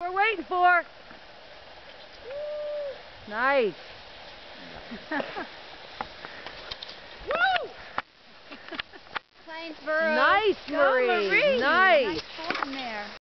We're waiting for. Nice. Woo! Plainsboro. Nice, Go, Marie.